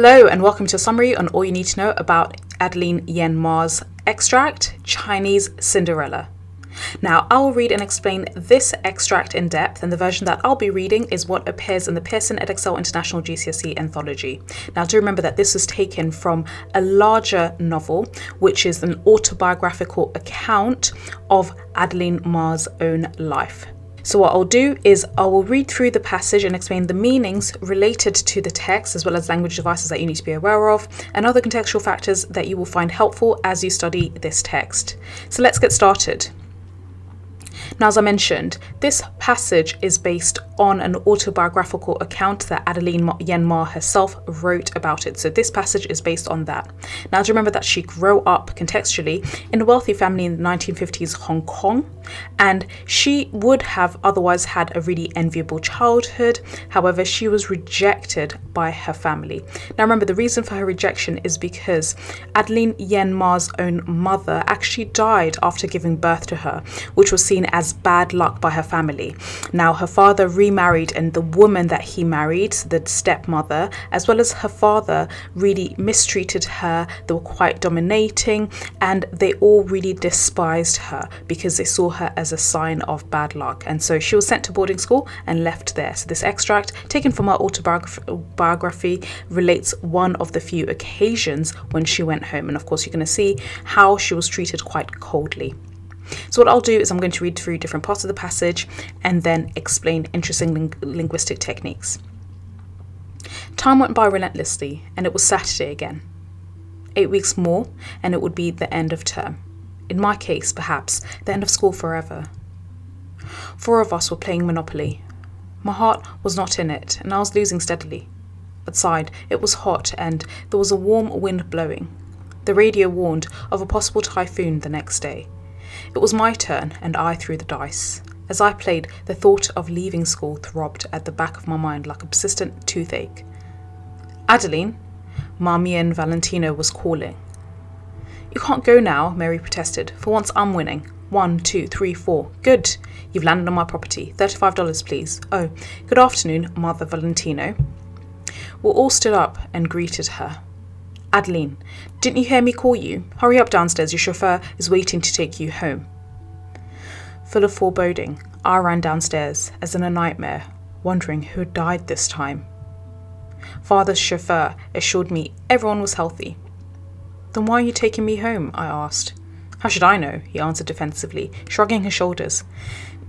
Hello, and welcome to a summary on all you need to know about Adeline Yen Mah's extract, Chinese Cinderella. Now, I will read and explain this extract in depth, and the version that I'll be reading is what appears in the Pearson Edexcel International GCSE Anthology. Now, do remember that this is taken from a larger novel, which is an autobiographical account of Adeline Mah's own life. So what I'll do is I will read through the passage and explain the meanings related to the text as well as language devices that you need to be aware of and other contextual factors that you will find helpful as you study this text. So let's get started. Now, as I mentioned, this passage is based on an autobiographical account that Adeline Yen Mah herself wrote about it. So this passage is based on that. Now, to remember that she grew up contextually in a wealthy family in the 1950s Hong Kong, and she would have otherwise had a really enviable childhood. However, she was rejected by her family. Now, remember, the reason for her rejection is because Adeline Yen Mah's own mother actually died after giving birth to her, which was seen as bad luck by her family. Now, her father remarried, and the woman that he married, the stepmother, as well as her father, really mistreated her. They were quite dominating, and they all really despised her because they saw her as a sign of bad luck. And so she was sent to boarding school and left there. So, this extract, taken from her autobiography, relates one of the few occasions when she went home. And of course, you're going to see how she was treated quite coldly. So what I'll do is I'm going to read through different parts of the passage and then explain interesting ling linguistic techniques. Time went by relentlessly and it was Saturday again. Eight weeks more and it would be the end of term. In my case, perhaps, the end of school forever. Four of us were playing Monopoly. My heart was not in it and I was losing steadily. Outside, it was hot and there was a warm wind blowing. The radio warned of a possible typhoon the next day. It was my turn, and I threw the dice. As I played, the thought of leaving school throbbed at the back of my mind like a persistent toothache. Adeline, Mother Valentino was calling. You can't go now, Mary protested. For once I'm winning. One, two, three, four. Good. You've landed on my property. $35, please. Oh, good afternoon, Mother Valentino. We all stood up and greeted her. Adeline, didn't you hear me call you? Hurry up downstairs, your chauffeur is waiting to take you home. Full of foreboding, I ran downstairs, as in a nightmare, wondering who had died this time. Father's chauffeur assured me everyone was healthy. Then why are you taking me home? I asked. How should I know? he answered defensively, shrugging his shoulders.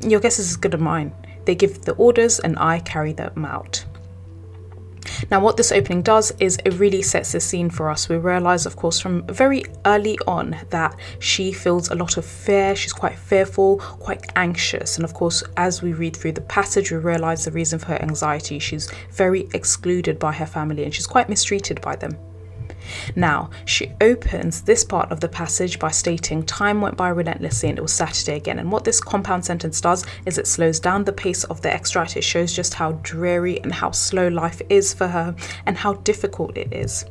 Your guess is as good as mine. They give the orders and I carry them out. Now, what this opening does is it really sets the scene for us. We realize, of course, from very early on that she feels a lot of fear. She's quite fearful, quite anxious. And of course, as we read through the passage, we realize the reason for her anxiety. She's very excluded by her family and she's quite mistreated by them. Now, she opens this part of the passage by stating, Time went by relentlessly and it was Saturday again. And what this compound sentence does is it slows down the pace of the extract. It shows just how dreary and how slow life is for her and how difficult it is.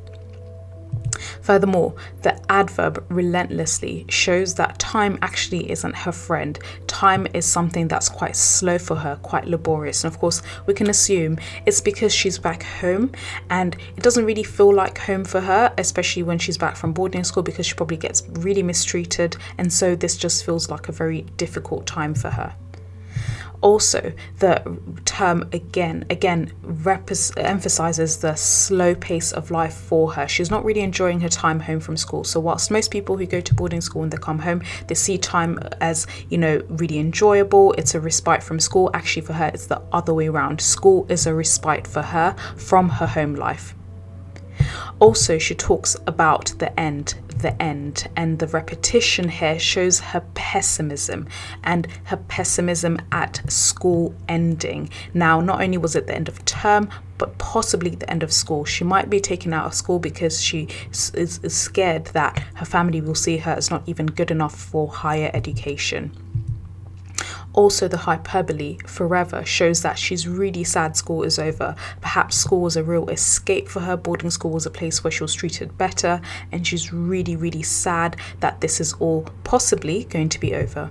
Furthermore, the adverb relentlessly shows that time actually isn't her friend. Time is something that's quite slow for her, quite laborious. And of course, we can assume it's because she's back home and it doesn't really feel like home for her, especially when she's back from boarding school because she probably gets really mistreated. And so this just feels like a very difficult time for her also the term again again emphasizes the slow pace of life for her. She's not really enjoying her time home from school. So whilst most people who go to boarding school and they come home they see time as you know really enjoyable it's a respite from school. Actually for her it's the other way around. School is a respite for her from her home life also, she talks about the end, the end, and the repetition here shows her pessimism and her pessimism at school ending. Now, not only was it the end of term, but possibly the end of school. She might be taken out of school because she is, scared that her family will see her as not even good enough for higher education. Also, the hyperbole forever shows that she's really sad school is over. Perhaps school was a real escape for her, boarding school was a place where she was treated better, and she's really, really sad that this is all possibly going to be over.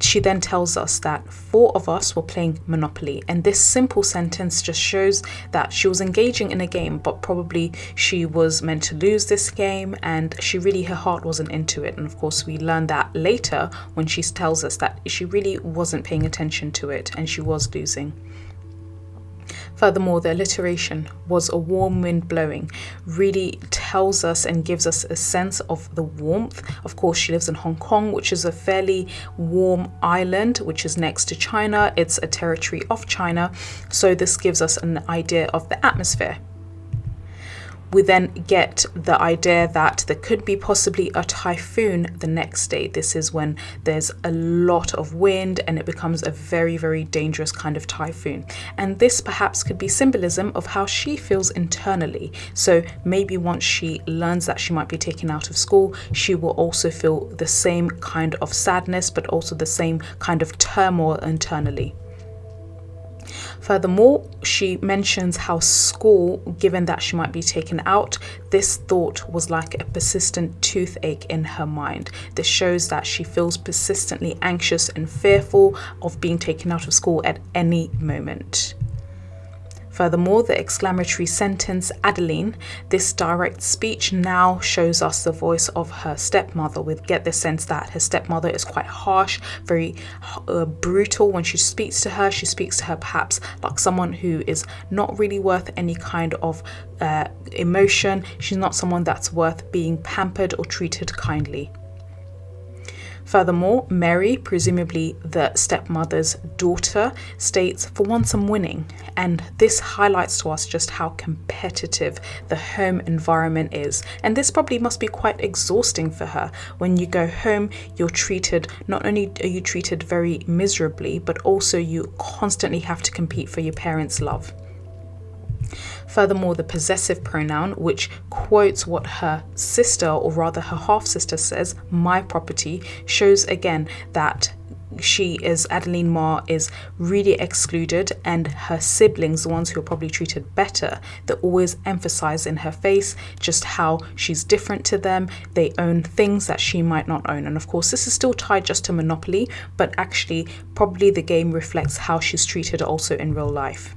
She then tells us that four of us were playing Monopoly, and this simple sentence just shows that she was engaging in a game, but probably she was meant to lose this game, and she really, her heart wasn't into it. And of course, we learn that later when she tells us that she really wasn't paying attention to it and she was losing. Furthermore, the alliteration was a warm wind blowing really tells us and gives us a sense of the warmth. Of course, she lives in Hong Kong, which is a fairly warm island, which is next to China. It's a territory of China. So, this gives us an idea of the atmosphere we then get the idea that there could be possibly a typhoon the next day. This is when there's a lot of wind and it becomes a very, very dangerous kind of typhoon. And this perhaps could be symbolism of how she feels internally. So maybe once she learns that she might be taken out of school, she will also feel the same kind of sadness, but also the same kind of turmoil internally. Furthermore, she mentions how school, given that she might be taken out, this thought was like a persistent toothache in her mind. This shows that she feels persistently anxious and fearful of being taken out of school at any moment. Furthermore, the exclamatory sentence Adeline, this direct speech now shows us the voice of her stepmother. We get the sense that her stepmother is quite harsh, very uh, brutal when she speaks to her. She speaks to her perhaps like someone who is not really worth any kind of uh, emotion. She's not someone that's worth being pampered or treated kindly. Furthermore, Mary, presumably the stepmother's daughter, states, For once I'm winning. And this highlights to us just how competitive the home environment is. And this probably must be quite exhausting for her. When you go home, you're treated, not only are you treated very miserably, but also you constantly have to compete for your parents' love. Furthermore, the possessive pronoun, which quotes what her sister, or rather her half sister, says, my property, shows again that she is Adeline Mah is really excluded, and her siblings, the ones who are probably treated better, they always emphasize in her face just how she's different to them. They own things that she might not own, and of course, this is still tied just to Monopoly, but actually, probably the game reflects how she's treated also in real life.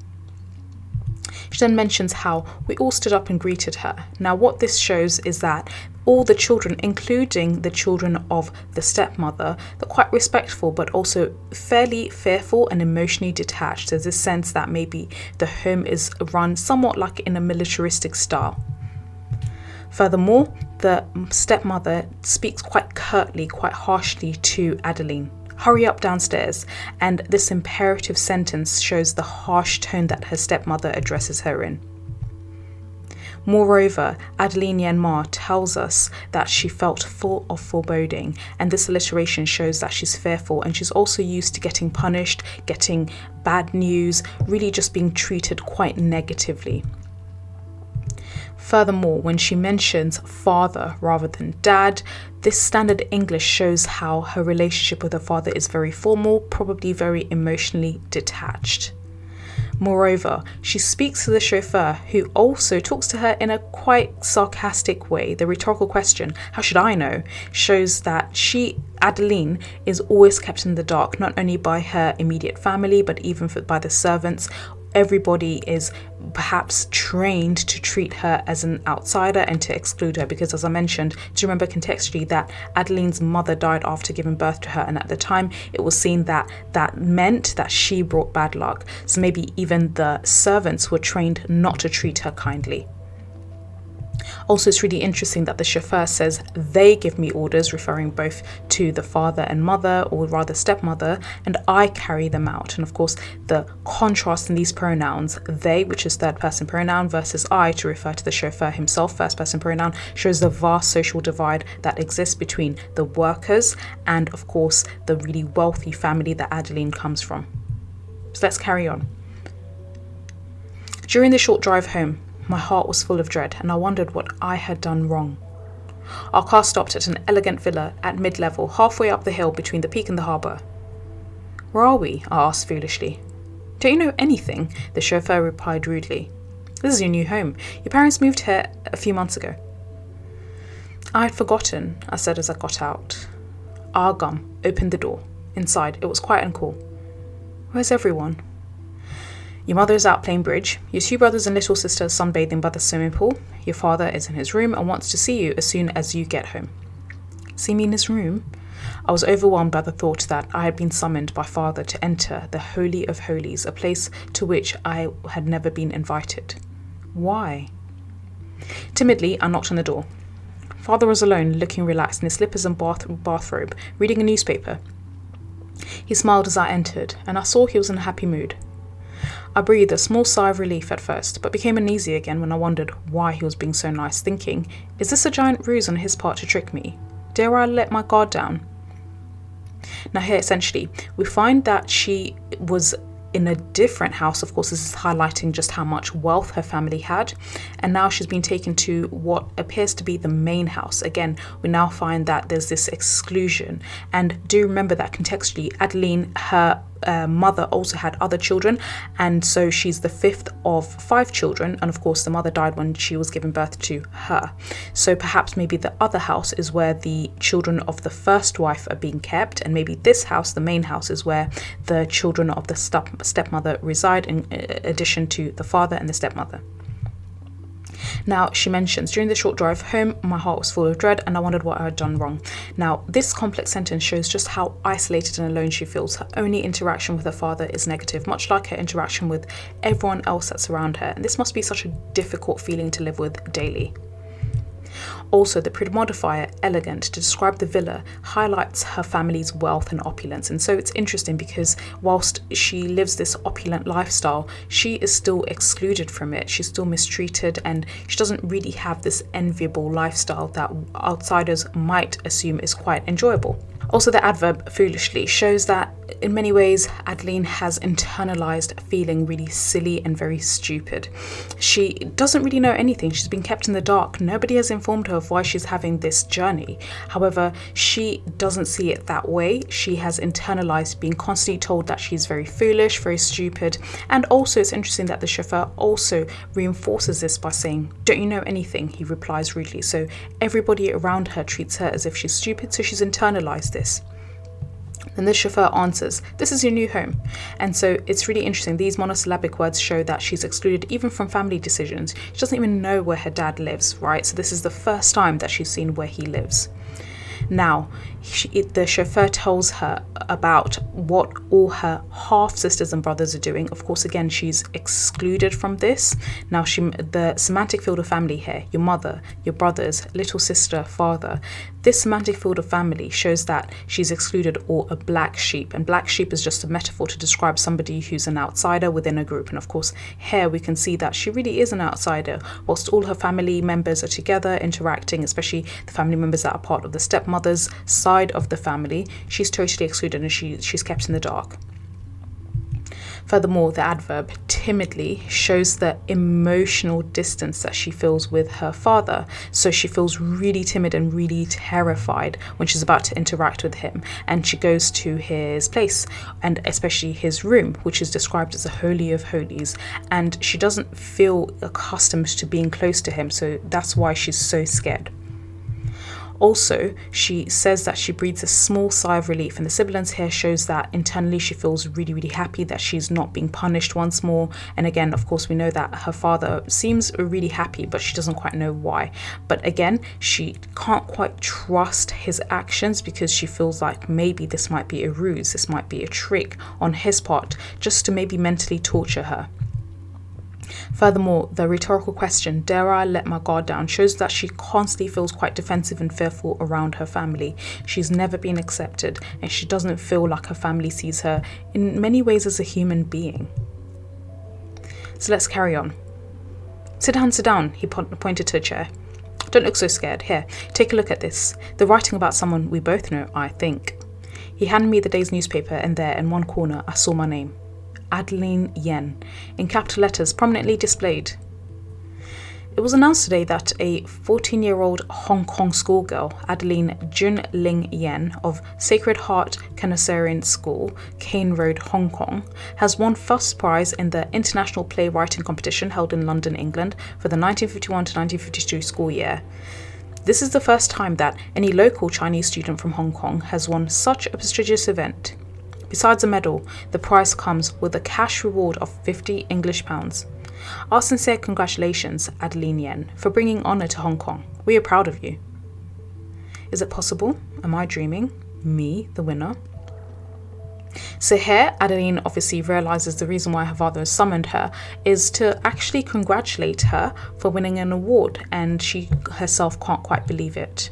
She then mentions how we all stood up and greeted her. Now, what this shows is that all the children, including the children of the stepmother, they're quite respectful but also fairly fearful and emotionally detached. There's this sense that maybe the home is run somewhat like in a militaristic style. Furthermore, the stepmother speaks quite curtly, quite harshly to Adeline hurry up downstairs, and this imperative sentence shows the harsh tone that her stepmother addresses her in. Moreover, Adeline Yen Mah tells us that she felt full of foreboding, and this alliteration shows that she's fearful and she's also used to getting punished, getting bad news, really just being treated quite negatively. Furthermore, when she mentions father rather than dad, this standard English shows how her relationship with her father is very formal, probably very emotionally detached. Moreover, she speaks to the chauffeur, who also talks to her in a quite sarcastic way. The rhetorical question, How should I know? shows that she, Adeline, is always kept in the dark, not only by her immediate family, but even by the servants everybody is perhaps trained to treat her as an outsider and to exclude her because as i mentioned to remember contextually that adeline's mother died after giving birth to her? And at the time it was seen that that meant that she brought bad luck. So maybe even the servants were trained not to treat her kindly also, it's really interesting that the chauffeur says they give me orders, referring both to the father and mother, or rather stepmother, and I carry them out. And of course, the contrast in these pronouns, they, which is third person pronoun, versus I, to refer to the chauffeur himself, first person pronoun, shows the vast social divide that exists between the workers and, of course, the really wealthy family that Adeline comes from. So let's carry on. During the short drive home, my heart was full of dread, and I wondered what I had done wrong. Our car stopped at an elegant villa at mid level, halfway up the hill between the peak and the harbour. Where are we? I asked foolishly. Don't you know anything? The chauffeur replied rudely. This is your new home. Your parents moved here a few months ago. I had forgotten, I said as I got out. Argum opened the door. Inside, it was quiet and cool. Where's everyone? Your mother is out playing bridge. Your two brothers and little sister are sunbathing by the swimming pool. Your father is in his room and wants to see you as soon as you get home. See me in his room? I was overwhelmed by the thought that I had been summoned by Father to enter the Holy of Holies, a place to which I had never been invited. Why? Timidly, I knocked on the door. Father was alone, looking relaxed in his slippers and bath- bathrobe, reading a newspaper. He smiled as I entered, and I saw he was in a happy mood. I breathed a small sigh of relief at first, but became uneasy again when I wondered why he was being so nice, thinking, is this a giant ruse on his part to trick me? Dare I let my guard down? Now, here essentially, we find that she was in a different house. Of course, this is highlighting just how much wealth her family had. And now she's been taken to what appears to be the main house. Again, we now find that there's this exclusion. And do remember that contextually, Adeline, her uh, mother also had other children, and so she's the fifth of five children. And of course, the mother died when she was giving birth to her. So perhaps maybe the other house is where the children of the first wife are being kept, and maybe this house, the main house, is where the children of the step- stepmother reside, in addition to the father and the stepmother. Now, she mentions, during the short drive home, my heart was full of dread and I wondered what I had done wrong. Now, this complex sentence shows just how isolated and alone she feels. Her only interaction with her father is negative, much like her interaction with everyone else that's around her. And this must be such a difficult feeling to live with daily. Also, the premodifier elegant to describe the villa highlights her family's wealth and opulence. And so it's interesting because whilst she lives this opulent lifestyle, she is still excluded from it. She's still mistreated and she doesn't really have this enviable lifestyle that outsiders might assume is quite enjoyable. Also, the adverb foolishly shows that in many ways, Adeline has internalized feeling really silly and very stupid. She doesn't really know anything, she's been kept in the dark. Nobody has informed her of why she's having this journey. However, she doesn't see it that way. She has internalized being constantly told that she's very foolish, very stupid. And also, it's interesting that the chauffeur also reinforces this by saying, Don't you know anything? He replies rudely. So everybody around her treats her as if she's stupid, so she's internalized this. And the chauffeur answers, This is your new home. And so it's really interesting. These monosyllabic words show that she's excluded even from family decisions. She doesn't even know where her dad lives, right? So this is the first time that she's seen where he lives. Now, she, the chauffeur tells her about what all her half sisters and brothers are doing. Of course, again, she's excluded from this. Now, she the semantic field of family here your mother, your brothers, little sister, father. This semantic field of family shows that she's excluded or a black sheep, and black sheep is just a metaphor to describe somebody who's an outsider within a group. And of course, here we can see that she really is an outsider, whilst all her family members are together interacting, especially the family members that are part of the stepmother's side of the family. She's totally excluded and she, she's kept in the dark. Furthermore, the adverb timidly shows the emotional distance that she feels with her father. So she feels really timid and really terrified when she's about to interact with him. And she goes to his place, and especially his room, which is described as a holy of holies. And she doesn't feel accustomed to being close to him. So that's why she's so scared. Also, she says that she breathes a small sigh of relief, and the sibilance here shows that internally she feels really, really happy that she's not being punished once more. And again, of course, we know that her father seems really happy, but she doesn't quite know why. But again, she can't quite trust his actions because she feels like maybe this might be a ruse, this might be a trick on his part, just to maybe mentally torture her. Furthermore, the rhetorical question, dare I let my guard down, shows that she constantly feels quite defensive and fearful around her family. She's never been accepted and she doesn't feel like her family sees her in many ways as a human being. So let's carry on. Sit down, sit down, he pointed to a chair. Don't look so scared. Here, take a look at this. The writing about someone we both know, I think. He handed me the day's newspaper, and there, in one corner, I saw my name. Adeline Yen, in capital letters prominently displayed. It was announced today that a 14 year old Hong Kong schoolgirl, Adeline Jun Ling Yen of Sacred Heart Canossian School, Caine Road, Hong Kong, has won first prize in the International Playwriting Competition held in London, England for the 1951 to 1952 school year. This is the first time that any local Chinese student from Hong Kong has won such a prestigious event. Besides a medal, the prize comes with a cash reward of 50 English pounds. Our sincere congratulations, Adeline Yen, for bringing honour to Hong Kong. We are proud of you. Is it possible? Am I dreaming? Me, the winner? So here, Adeline obviously realizes the reason why her father has summoned her is to actually congratulate her for winning an award, and she herself can't quite believe it.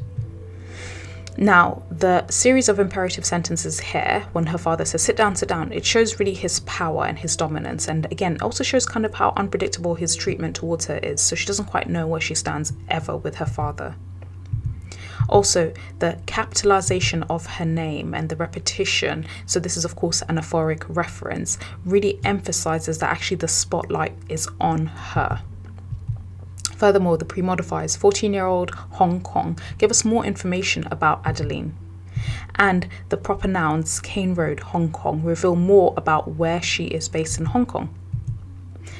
Now, the series of imperative sentences here, when her father says, sit down, sit down, it shows really his power and his dominance. And again, also shows kind of how unpredictable his treatment towards her is. So she doesn't quite know where she stands ever with her father. Also, the capitalization of her name and the repetition, so this is, of course, an anaphoric reference, really emphasizes that actually the spotlight is on her. Furthermore, the pre-modifiers 14 year old Hong Kong give us more information about Adeline. And the proper nouns Caine Road, Hong Kong reveal more about where she is based in Hong Kong.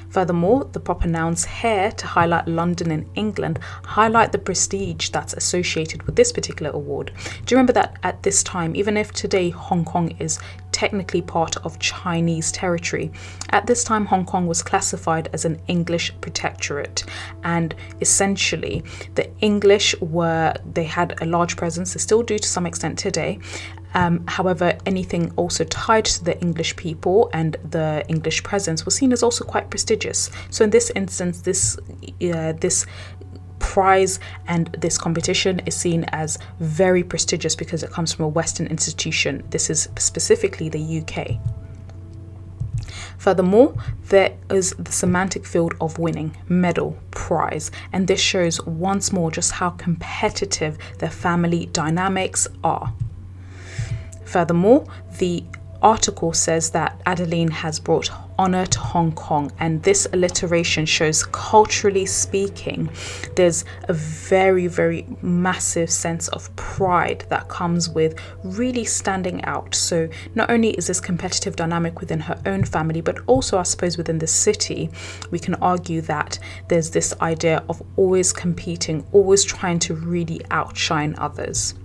Furthermore, the proper nouns here to highlight London in England highlight the prestige that's associated with this particular award. Do you remember that at this time, even if today Hong Kong is technically part of Chinese territory, at this time Hong Kong was classified as an English protectorate, and essentially the English were they had a large presence, they still do to some extent today, um, however, anything also tied to the English people and the English presence was seen as also quite prestigious. So in this instance, this uh, this prize and this competition is seen as very prestigious because it comes from a Western institution. This is specifically the UK. Furthermore, there is the semantic field of winning, medal, prize, and this shows once more just how competitive the family dynamics are. Furthermore, the article says that Adeline has brought honor to Hong Kong, and this alliteration shows, culturally speaking, there's a very, very massive sense of pride that comes with really standing out. So, not only is this competitive dynamic within her own family, but also, I suppose, within the city, we can argue that there's this idea of always competing, always trying to really outshine others.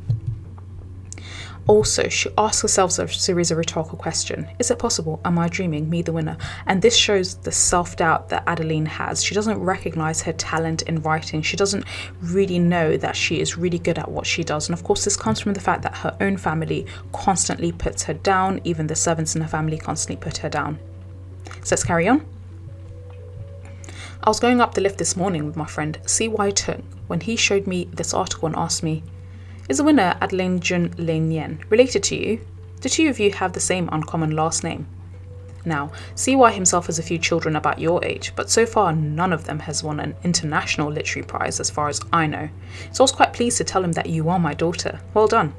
Also, she asks herself a series of rhetorical questions. Is it possible? Am I dreaming? Me, the winner. And this shows the self doubt that Adeline has. She doesn't recognize her talent in writing. She doesn't really know that she is really good at what she does. And of course, this comes from the fact that her own family constantly puts her down. Even the servants in her family constantly put her down. So let's carry on. I was going up the lift this morning with my friend C.Y. Tung when he showed me this article and asked me, is a winner Adeline Jun Lin Yen related to you? The two of you have the same uncommon last name. Now, CY himself has a few children about your age, but so far none of them has won an international literary prize as far as I know. So I was quite pleased to tell him that you are my daughter. Well done.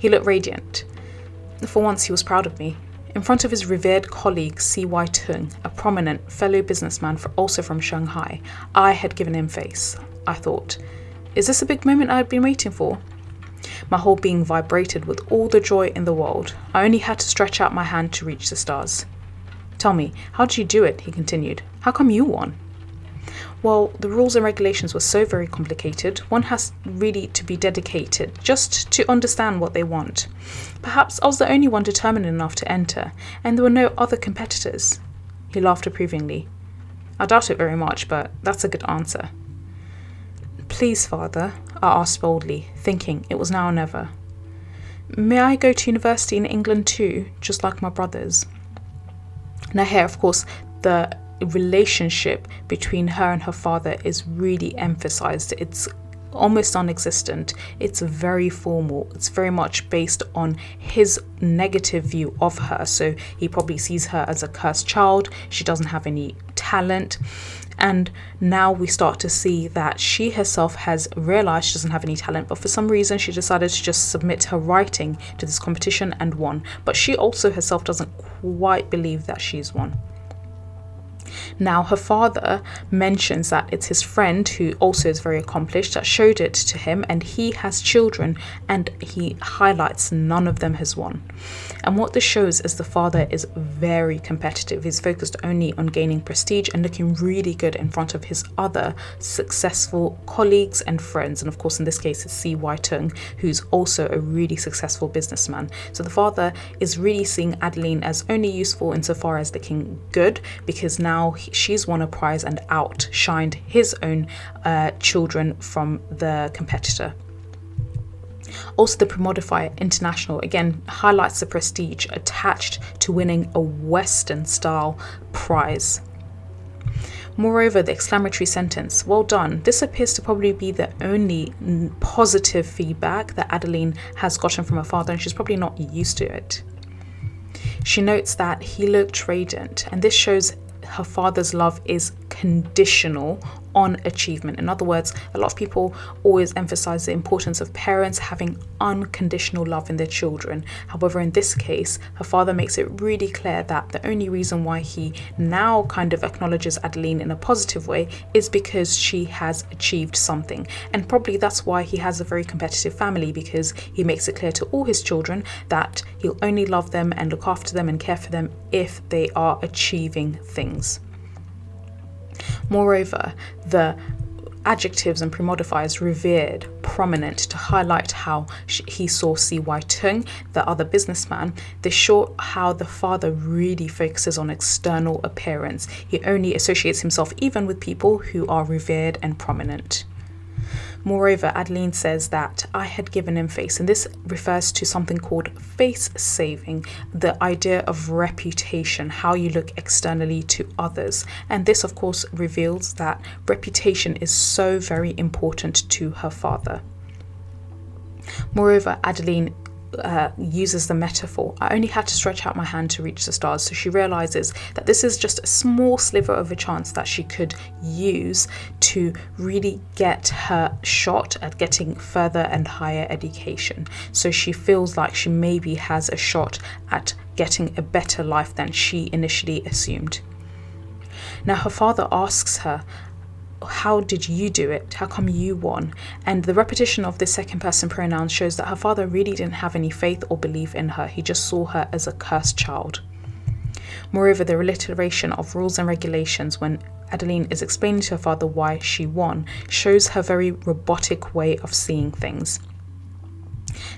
He looked radiant. For once, he was proud of me. In front of his revered colleague C.Y. Tung, a prominent fellow businessman for, also from Shanghai, I had given him face. I thought, is this a big moment I had been waiting for? My whole being vibrated with all the joy in the world. I only had to stretch out my hand to reach the stars. Tell me, how did you do it? he continued. How come you won? Well, the rules and regulations were so very complicated, one has really to be dedicated just to understand what they want. Perhaps I was the only one determined enough to enter, and there were no other competitors. He laughed approvingly. I doubt it very much, but that's a good answer. Please, father, I asked boldly, thinking it was now or never. May I go to university in England too, just like my brothers? Now, here, of course, the relationship between her and her father is really emphasized. It's almost non existent. It's very formal. It's very much based on his negative view of her. So he probably sees her as a cursed child. She doesn't have any talent. And now we start to see that she herself has realized she doesn't have any talent, but for some reason she decided to just submit her writing to this competition and won. But she also herself doesn't quite believe that she's won. Now, her father mentions that it's his friend who also is very accomplished that showed it to him, and he has children, and he highlights none of them has won. And what this shows is the father is very competitive. He's focused only on gaining prestige and looking really good in front of his other successful colleagues and friends. And of course, in this case, it's C.Y. Tung, who's also a really successful businessman. So the father is really seeing Adeline as only useful insofar as looking good because now she's won a prize and outshined his own uh, children from the competitor. Also, the premodifier International again highlights the prestige attached to winning a Western style prize. Moreover, the exclamatory sentence, well done, this appears to probably be the only positive feedback that Adeline has gotten from her father, and she's probably not used to it. She notes that he looked radiant, and this shows her father's love is conditional on achievement. In other words, a lot of people always emphasize the importance of parents having unconditional love in their children. However, in this case, her father makes it really clear that the only reason why he now kind of acknowledges Adeline in a positive way is because she has achieved something. And probably that's why he has a very competitive family because he makes it clear to all his children that he'll only love them and look after them and care for them if they are achieving things. Moreover, the adjectives and premodifiers revered, prominent to highlight how he saw C.Y. Tung, the other businessman. They show how the father really focuses on external appearance. He only associates himself even with people who are revered and prominent. Moreover, Adeline says that I had given him face, and this refers to something called face saving, the idea of reputation, how you look externally to others. And this, of course, reveals that reputation is so very important to her father. Moreover, Adeline uh, uses the metaphor. I only had to stretch out my hand to reach the stars. So she realizes that this is just a small sliver of a chance that she could use to really get her shot at getting further and higher education. So she feels like she maybe has a shot at getting a better life than she initially assumed. Now, her father asks her, how did you do it? How come you won? And the repetition of this second person pronoun shows that her father really didn't have any faith or belief in her. He just saw her as a cursed child. Moreover, the reiteration of rules and regulations when Adeline is explaining to her father why she won shows her very robotic way of seeing things.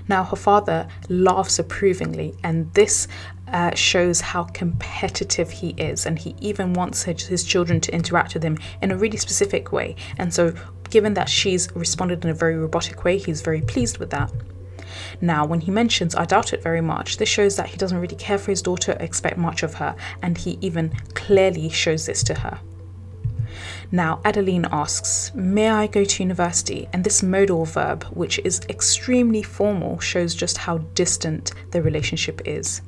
Now, her father laughs approvingly, and this uh, shows how competitive he is, and he even wants his children to interact with him in a really specific way. And so, given that she's responded in a very robotic way, he's very pleased with that. Now, when he mentions, I doubt it very much, this shows that he doesn't really care for his daughter, expect much of her, and he even clearly shows this to her. Now, Adeline asks, May I go to university? And this modal verb, which is extremely formal, shows just how distant the relationship is.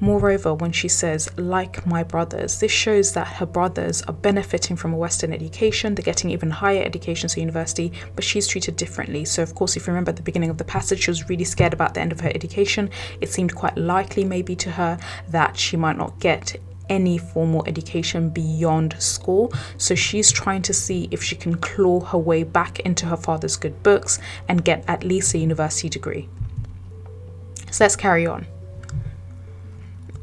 Moreover, when she says, like my brothers, this shows that her brothers are benefiting from a Western education, they're getting even higher education, so university, but she's treated differently. So, of course, if you remember at the beginning of the passage, she was really scared about the end of her education. It seemed quite likely, maybe to her, that she might not get any formal education beyond school. So she's trying to see if she can claw her way back into her father's good books and get at least a university degree. So let's carry on.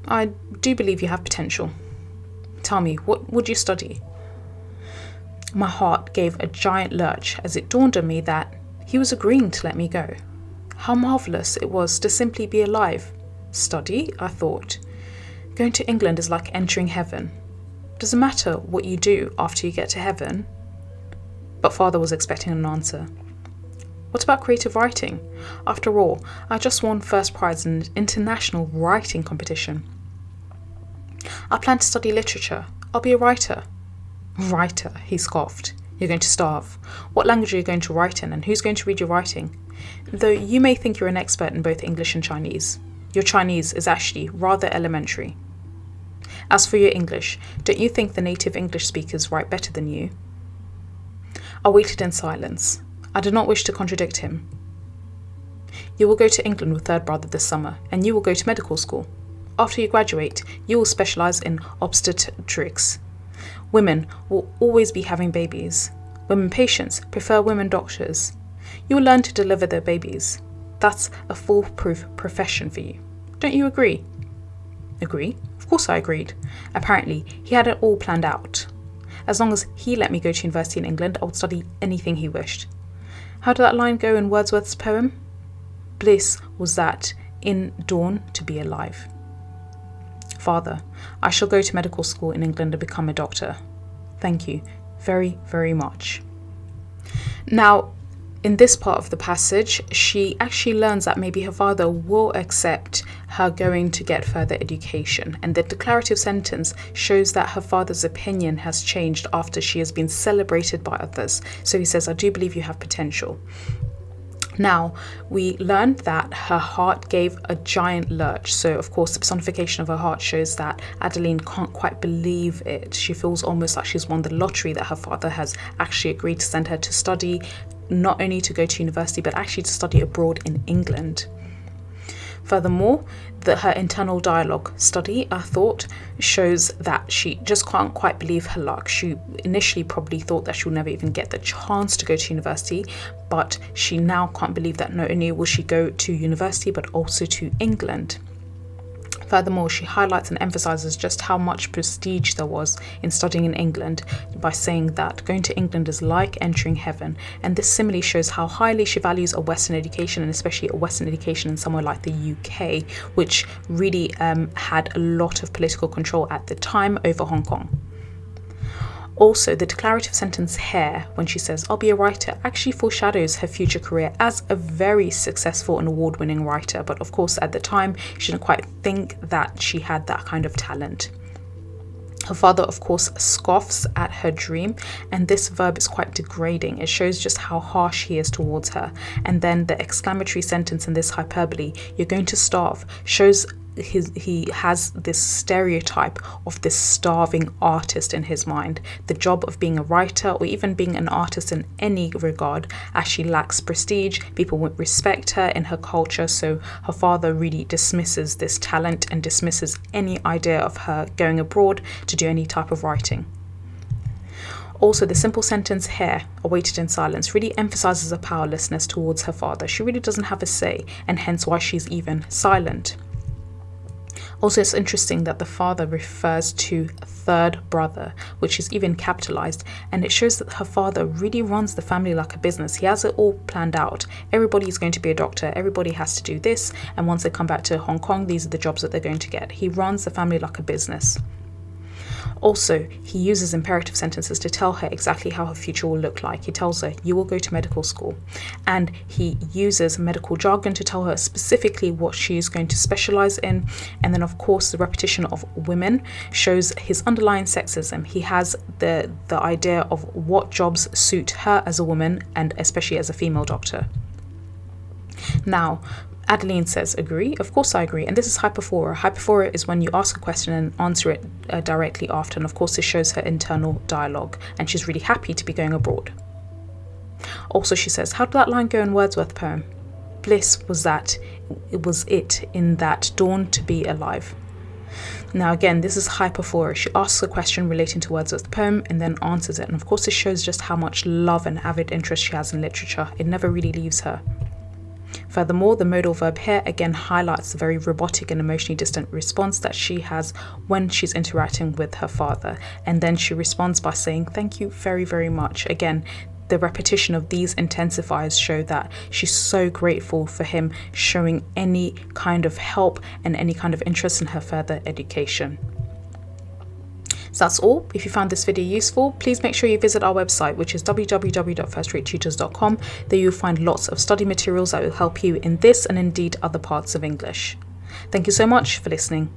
I do believe you have potential. Tell me, what would you study? My heart gave a giant lurch as it dawned on me that he was agreeing to let me go. How marvellous it was to simply be alive. Study, I thought. Going to England is like entering heaven. Doesn't matter what you do after you get to heaven. But father was expecting an answer. What about creative writing? After all, I just won first prize in an international writing competition. I plan to study literature. I'll be a writer. Writer, he scoffed. You're going to starve. What language are you going to write in, and who's going to read your writing? Though you may think you're an expert in both English and Chinese, your Chinese is actually rather elementary. As for your English, don't you think the native English speakers write better than you? I waited in silence. I did not wish to contradict him. You will go to England with third brother this summer, and you will go to medical school. After you graduate, you will specialise in obstetrics. Women will always be having babies. Women patients prefer women doctors. You will learn to deliver their babies. That's a foolproof profession for you. Don't you agree? Agree? Of course I agreed. Apparently, he had it all planned out. As long as he let me go to university in England, I would study anything he wished. How did that line go in Wordsworth's poem? Bliss was that in dawn to be alive. Father, I shall go to medical school in England and become a doctor. Thank you very, very much. Now, in this part of the passage, she actually learns that maybe her father will accept her going to get further education. And the declarative sentence shows that her father's opinion has changed after she has been celebrated by others. So he says, I do believe you have potential. Now, we learned that her heart gave a giant lurch. So, of course, the personification of her heart shows that Adeline can't quite believe it. She feels almost like she's won the lottery that her father has actually agreed to send her to study, not only to go to university, but actually to study abroad in England. Furthermore, that her internal dialogue study, I thought, shows that she just can't quite believe her luck. She initially probably thought that she'll never even get the chance to go to university, but she now can't believe that not only will she go to university, but also to England. Furthermore, she highlights and emphasizes just how much prestige there was in studying in England by saying that going to England is like entering heaven. And this simile shows how highly she values a Western education and especially a Western education in somewhere like the UK, which really um, had a lot of political control at the time over Hong Kong. Also, the declarative sentence here, when she says, I'll be a writer, actually foreshadows her future career as a very successful and award winning writer. But of course, at the time, she didn't quite think that she had that kind of talent. Her father, of course, scoffs at her dream, and this verb is quite degrading. It shows just how harsh he is towards her. And then the exclamatory sentence in this hyperbole, you're going to starve, shows his, he has this stereotype of this starving artist in his mind. The job of being a writer or even being an artist in any regard as she lacks prestige. People won't respect her in her culture, so her father really dismisses this talent and dismisses any idea of her going abroad to do any type of writing. Also, the simple sentence here, awaited in silence, really emphasizes her powerlessness towards her father. She really doesn't have a say, and hence why she's even silent. Also, it's interesting that the father refers to third brother, which is even capitalized, and it shows that her father really runs the family like a business. He has it all planned out. Everybody is going to be a doctor, everybody has to do this, and once they come back to Hong Kong, these are the jobs that they're going to get. He runs the family like a business. Also, he uses imperative sentences to tell her exactly how her future will look like. He tells her, You will go to medical school. And he uses medical jargon to tell her specifically what she is going to specialize in. And then, of course, the repetition of women shows his underlying sexism. He has the, the idea of what jobs suit her as a woman and especially as a female doctor. Now, Adeline says, agree? Of course I agree. And this is hyperphora. Hyperphora is when you ask a question and answer it uh, directly after. And of course, this shows her internal dialogue. And she's really happy to be going abroad. Also, she says, how did that line go in Wordsworth poem? Bliss was that, it was it in that dawn to be alive. Now, again, this is hyperphora. She asks a question relating to Wordsworth's poem and then answers it. And of course, this shows just how much love and avid interest she has in literature. It never really leaves her. Furthermore, the modal verb here again highlights the very robotic and emotionally distant response that she has when she's interacting with her father. And then she responds by saying, Thank you very, very much. Again, the repetition of these intensifiers show that she's so grateful for him showing any kind of help and any kind of interest in her further education. So that's all. If you found this video useful, please make sure you visit our website, which is www.firstratetutors.com. There you'll find lots of study materials that will help you in this and indeed other parts of English. Thank you so much for listening.